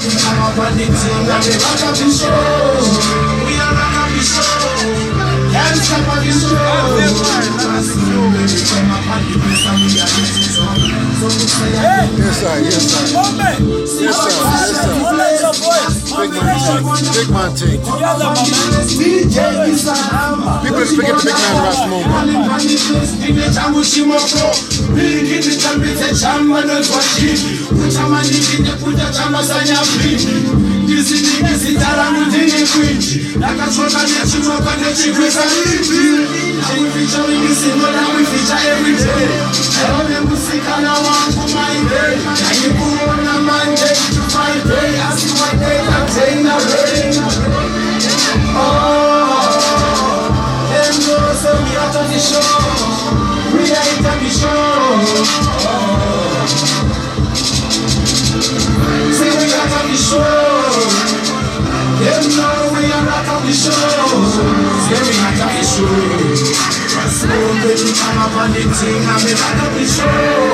I'm up on the team, and we rock up the show. We are rock up the show. Can't stop on the show. Yes, sir. Yes, sir. Yes, sir. Big man. Big man Isahama. People forget the big man Ras Mombe. So we are on show. Them know we are not on the show. Are on the show. So baby, come up on the thing are on the show.